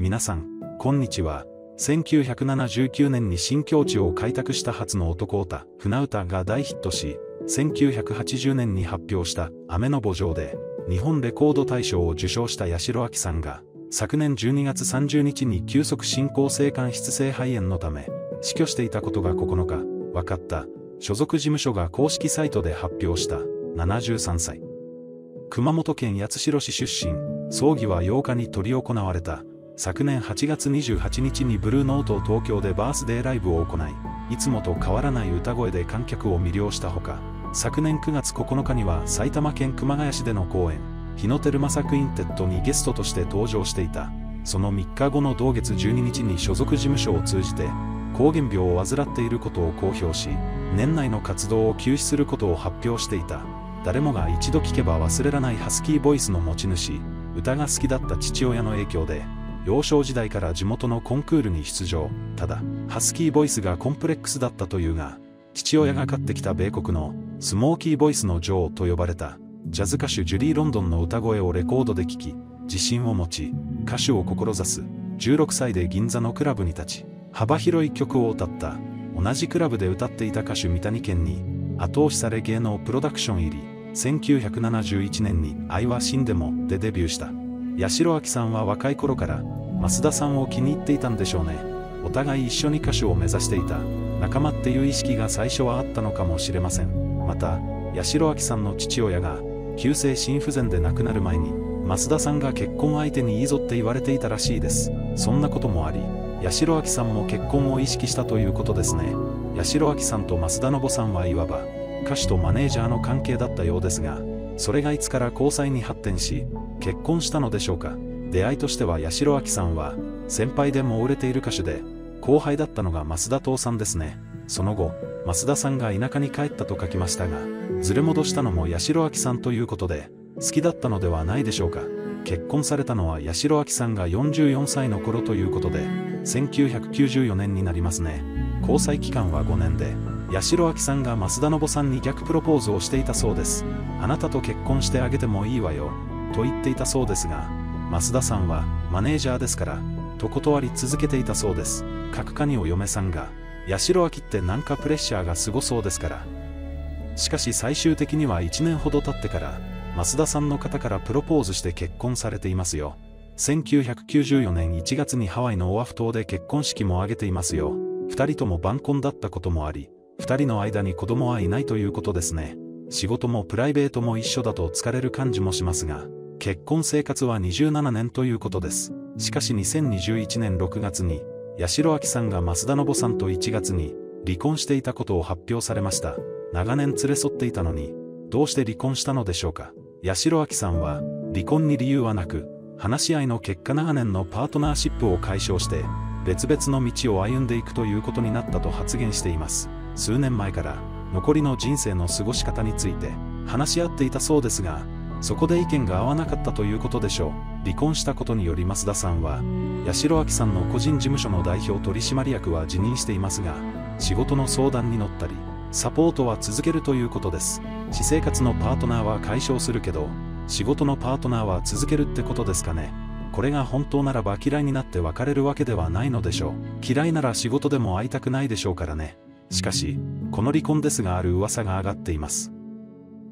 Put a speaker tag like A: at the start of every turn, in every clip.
A: 皆さん、こんにちは。1979年に新境地を開拓した初の男歌、船歌が大ヒットし、1980年に発表した雨の墓場で、日本レコード大賞を受賞した八代亜紀さんが、昨年12月30日に急速進行性間質性肺炎のため、死去していたことが9日、分かった、所属事務所が公式サイトで発表した、73歳。熊本県八代市出身、葬儀は8日に執り行われた。昨年8月28日にブルーノート東京でバースデーライブを行い、いつもと変わらない歌声で観客を魅了したほか、昨年9月9日には埼玉県熊谷市での公演、日のテルマサクインテッドにゲストとして登場していた。その3日後の同月12日に所属事務所を通じて、膠原病を患っていることを公表し、年内の活動を休止することを発表していた。誰もが一度聞けば忘れらないハスキーボイスの持ち主、歌が好きだった父親の影響で、幼少時代から地元のコンクールに出場。ただ、ハスキーボイスがコンプレックスだったというが、父親が飼ってきた米国のスモーキーボイスの女王と呼ばれた、ジャズ歌手ジュリー・ロンドンの歌声をレコードで聴き、自信を持ち、歌手を志す、16歳で銀座のクラブに立ち、幅広い曲を歌った、同じクラブで歌っていた歌手三谷健に、後押しされ芸能プロダクション入り、1971年に愛は死んでもでデビューした。八代亜紀さんは若い頃から増田さんを気に入っていたんでしょうね。お互い一緒に歌手を目指していた仲間っていう意識が最初はあったのかもしれません。また、八代亜紀さんの父親が急性心不全で亡くなる前に増田さんが結婚相手にいいぞって言われていたらしいです。そんなこともあり、八代亜紀さんも結婚を意識したということですね。八代亜紀さんと増田信さんはいわば歌手とマネージャーの関係だったようですが、それがいつから交際に発展し、結婚したのでしょうか。出会いとしては八代亜紀さんは、先輩でも売れている歌手で、後輩だったのが増田徹さんですね。その後、増田さんが田舎に帰ったと書きましたが、ずれ戻したのも八代亜紀さんということで、好きだったのではないでしょうか。結婚されたのは八代亜紀さんが44歳の頃ということで、1994年になりますね。交際期間は5年で、八代亜紀さんが増田信さんに逆プロポーズをしていたそうです。あなたと結婚してあげてもいいわよ、と言っていたそうですが、増田さんはマネージャーですから、と断り続けていたそうです。各家にお嫁さんが、八代亜紀ってなんかプレッシャーがすごそうですから。しかし最終的には1年ほど経ってから、増田さんの方からプロポーズして結婚されていますよ。1994年1月にハワイのオアフ島で結婚式も挙げていますよ。二人とも晩婚だったこともあり、二人の間に子供はいないということですね。仕事もプライベートも一緒だと疲れる感じもしますが、結婚生活は27年ということです。しかし2021年6月に、八代亜紀さんが増田信さんと1月に離婚していたことを発表されました。長年連れ添っていたのに、どうして離婚したのでしょうか。八代亜紀さんは、離婚に理由はなく、話し合いの結果長年のパートナーシップを解消して、別々の道を歩んでいくということになったと発言しています。数年前から残りの人生の過ごし方について話し合っていたそうですがそこで意見が合わなかったということでしょう。離婚したことにより増田さんは八代亜紀さんの個人事務所の代表取締役は辞任していますが仕事の相談に乗ったりサポートは続けるということです。私生活のパートナーは解消するけど仕事のパートナーは続けるってことですかね。これが本当ならば嫌いになって別れるわけではないのでしょう。嫌いなら仕事でも会いたくないでしょうからね。しかし、この離婚ですがある噂が上がっています。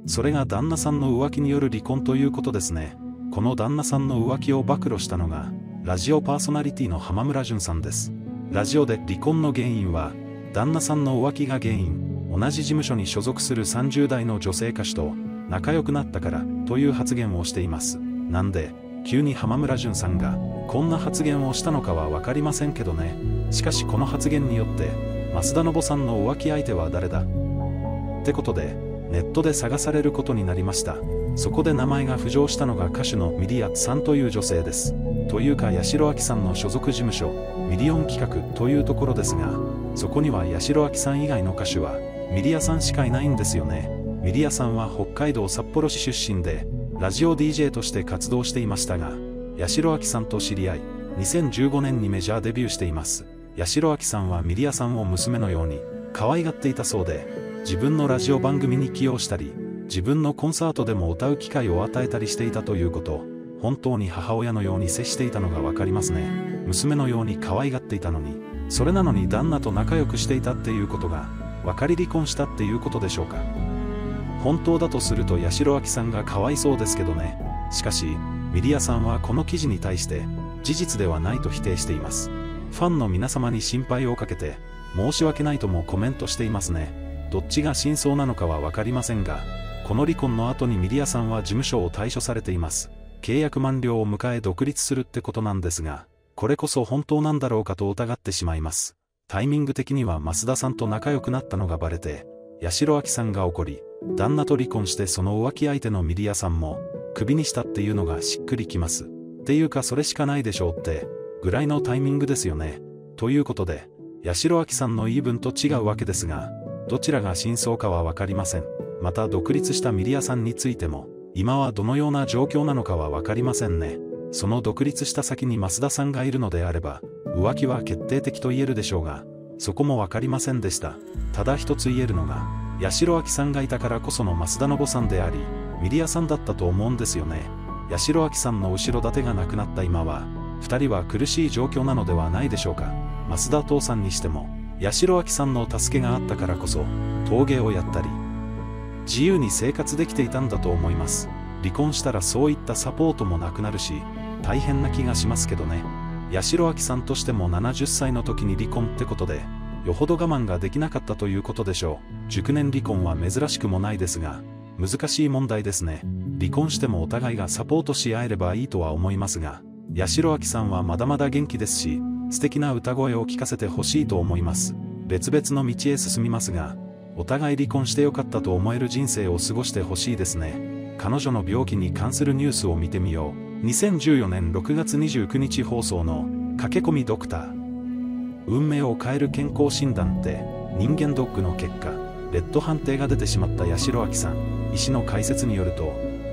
A: それが旦那さんの浮気による離婚ということですね。この旦那さんの浮気を暴露したのが、ラジオパーソナリティの浜村淳さんです。ラジオで離婚の原因は、旦那さんの浮気が原因、同じ事務所に所属する30代の女性歌手と仲良くなったからという発言をしています。なんで、急に浜村淳さんがこんな発言をしたのかは分かりませんけどね。しかしこの発言によって、増田信さんの浮気相手は誰だ？ってことで、ネットで探されることになりました。そこで名前が浮上したのが歌手のミリアさんという女性です。というか八代亜紀さんの所属事務所、ミリオン企画というところですが、そこには八代亜紀さん以外の歌手は、ミリアさんしかいないんですよね。ミリアさんは北海道札幌市出身で、ラジオ DJ として活動していましたが、八代亜紀さんと知り合い、2015年にメジャーデビューしています。八代亜紀さんはミリアさんを娘のように可愛がっていたそうで、自分のラジオ番組に起用したり、自分のコンサートでも歌う機会を与えたりしていたということ、本当に母親のように接していたのがわかりますね。娘のように可愛がっていたのに、それなのに旦那と仲良くしていたっていうことが、分かり離婚したっていうことでしょうか。本当だとすると八代亜紀さんがかわいそうですけどね。しかし、ミリアさんはこの記事に対して、事実ではないと否定しています。ファンの皆様に心配をかけて、申し訳ないともコメントしていますね。どっちが真相なのかは分かりませんが、この離婚の後にミリアさんは事務所を退所されています。契約満了を迎え独立するってことなんですが、これこそ本当なんだろうかと疑ってしまいます。タイミング的には増田さんと仲良くなったのがバレて、八代亜紀さんが怒り、旦那と離婚してその浮気相手のミリアさんも、クビにしたっていうのがしっくりきます。っていうかそれしかないでしょうって、ぐらいのタイミングですよね。ということで、八代亜紀さんの言い分と違うわけですが、どちらが真相かはわかりません。また独立したミリアさんについても、今はどのような状況なのかはわかりませんね。その独立した先に増田さんがいるのであれば、浮気は決定的と言えるでしょうが、そこもわかりませんでした。ただ一つ言えるのが、八代亜紀さんがいたからこその増田信さんであり、ミリアさんだったと思うんですよね。八代亜紀さんの後ろ盾がなくなった今は、二人は苦しい状況なのではないでしょうか。増田父さんにしても、八代亜紀さんの助けがあったからこそ、陶芸をやったり、自由に生活できていたんだと思います。離婚したらそういったサポートもなくなるし、大変な気がしますけどね。八代亜紀さんとしても70歳の時に離婚ってことで、よほど我慢ができなかったということでしょう。熟年離婚は珍しくもないですが、難しい問題ですね。離婚してもお互いがサポートし合えればいいとは思いますが、八代亜紀さんはまだまだ元気ですし、素敵な歌声を聞かせてほしいと思います。別々の道へ進みますが、お互い離婚してよかったと思える人生を過ごしてほしいですね。彼女の病気に関するニュースを見てみよう。2014年6月29日放送の駆け込みドクター。運命を変える健康診断って人間ドックの結果、レッド判定が出てしまった八代亜紀さん。医師の解説によると、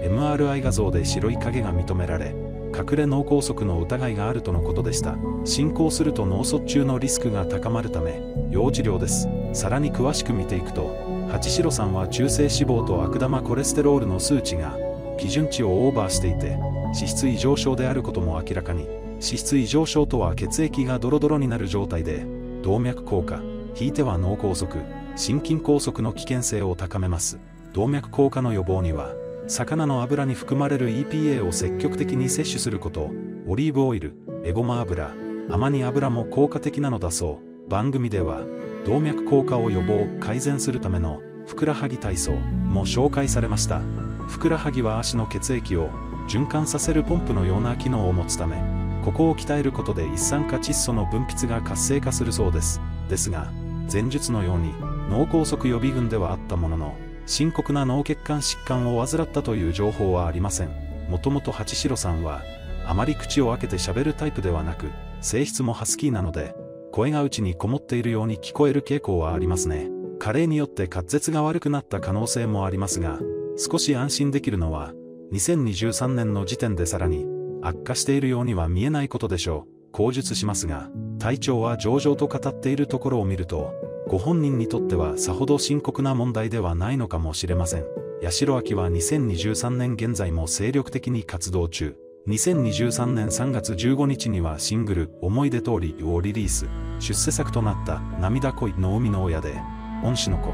A: MRI 画像で白い影が認められ、隠れ脳梗塞の疑いがあるとのことでした。進行すると脳卒中のリスクが高まるため、要治療です。さらに詳しく見ていくと、八代さんは中性脂肪と悪玉コレステロールの数値が基準値をオーバーしていて、脂質異常症であることも明らかに脂質異常症とは血液がドロドロになる状態で動脈硬化ひいては脳梗塞心筋梗塞の危険性を高めます動脈硬化の予防には魚の油に含まれる EPA を積極的に摂取することオリーブオイルエゴマ油アマニ油も効果的なのだそう。番組では動脈硬化を予防改善するためのふくらはぎ体操も紹介されました。ふくらはぎは足の血液を循環させるポンプのような機能を持つためここを鍛えることで一酸化窒素の分泌が活性化するそうです。ですが前述のように脳梗塞予備軍ではあったものの深刻な脳血管疾患を患ったという情報はありませんもともと八代さんはあまり口を開けて喋るタイプではなく性質もハスキーなので声が内にこもっているように聞こえる傾向はありますね加齢によって滑舌が悪くなった可能性もありますが少し安心できるのは2023年の時点でさらに悪化しているようには見えないことでしょう。口述しますが、体調は上々と語っているところを見ると、ご本人にとってはさほど深刻な問題ではないのかもしれません。八代亜紀は2023年現在も精力的に活動中。2023年3月15日にはシングル「思い出通り」をリリース出世作となった「涙恋の海の親」で恩師の子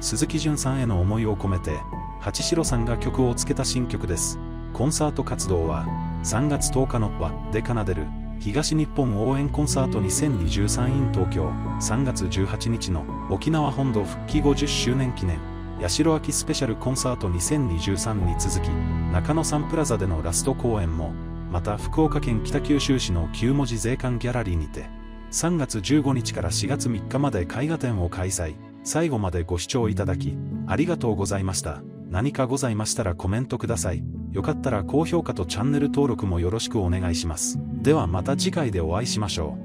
A: 鈴木淳さんへの思いを込めて八代さんが曲をつけた新曲です。コンサート活動は、3月10日の和で奏でる、東日本応援コンサート2023 in 東京、3月18日の沖縄本土復帰50周年記念、八代秋スペシャルコンサート2023に続き、中野サンプラザでのラスト公演も、また福岡県北九州市の9文字税関ギャラリーにて、3月15日から4月3日まで絵画展を開催。最後までご視聴いただき、ありがとうございました。何かございましたらコメントください。よかったら高評価とチャンネル登録もよろしくお願いします。ではまた次回でお会いしましょう。